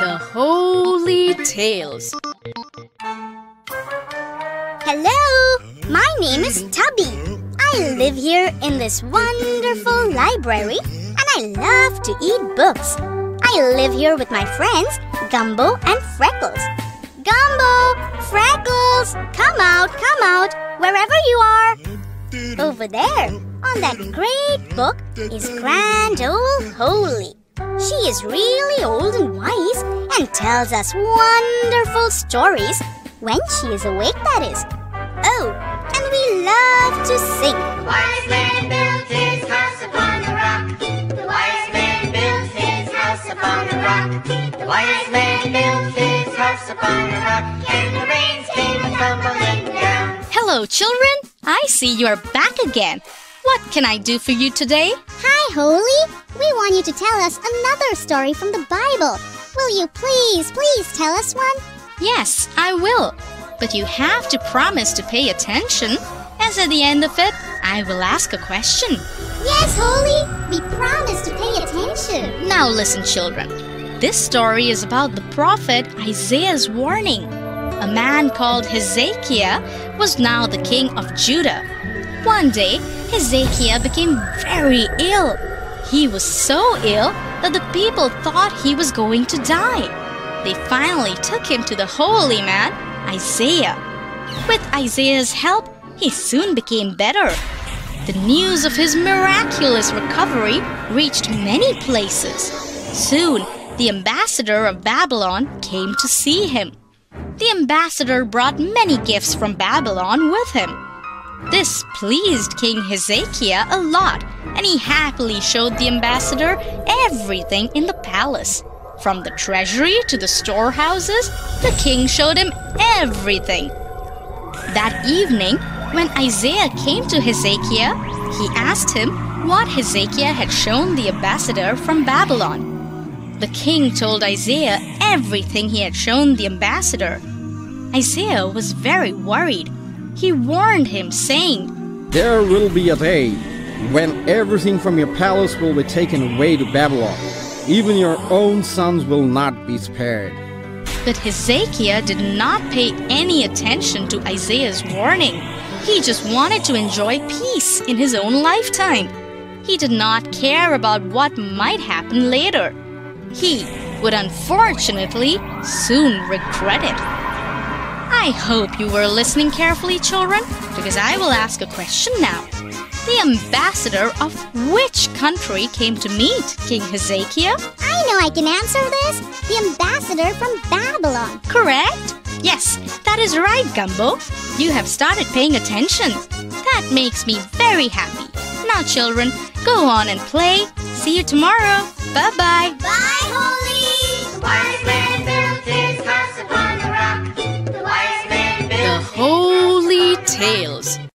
The Holy Tales. Hello, my name is Tubby. I live here in this wonderful library and I love to eat books. I live here with my friends Gumbo and Freckles. Gumbo, Freckles, come out, come out, wherever you are. Over there, on that great book, is Grand Old Holy. She is really old and wise and tells us wonderful stories when she is awake, that is. Oh, and we love to sing. Wise man built his house upon a rock. The wise man built his house upon a rock. The wise man built his house upon a rock. And the rains came tumbling down. Hello, children. I see you are back again. What can I do for you today? Hi, Holy. We want you to tell us another story from the Bible. Will you please, please tell us one? Yes, I will. But you have to promise to pay attention, as at the end of it, I will ask a question. Yes, Holy. We promise to pay attention. Now, listen, children. This story is about the prophet Isaiah's warning. A man called Hezekiah was now the king of Judah. One day, Hezekiah became very ill. He was so ill that the people thought he was going to die. They finally took him to the holy man, Isaiah. With Isaiah's help, he soon became better. The news of his miraculous recovery reached many places. Soon, the ambassador of Babylon came to see him. The ambassador brought many gifts from Babylon with him. This pleased King Hezekiah a lot, and he happily showed the ambassador everything in the palace. From the treasury to the storehouses, the king showed him everything. That evening, when Isaiah came to Hezekiah, he asked him what Hezekiah had shown the ambassador from Babylon. The king told Isaiah everything he had shown the ambassador. Isaiah was very worried. He warned him, saying, There will be a day when everything from your palace will be taken away to Babylon. Even your own sons will not be spared. But Hezekiah did not pay any attention to Isaiah's warning. He just wanted to enjoy peace in his own lifetime. He did not care about what might happen later. He would unfortunately soon regret it. I hope you were listening carefully, children, because I will ask a question now. The ambassador of which country came to meet King Hezekiah? I know I can answer this. The ambassador from Babylon. Correct? Yes, that is right, Gumbo. You have started paying attention. That makes me very happy. Now, children, go on and play. See you tomorrow. Bye-bye. Bye, Holly. Bye,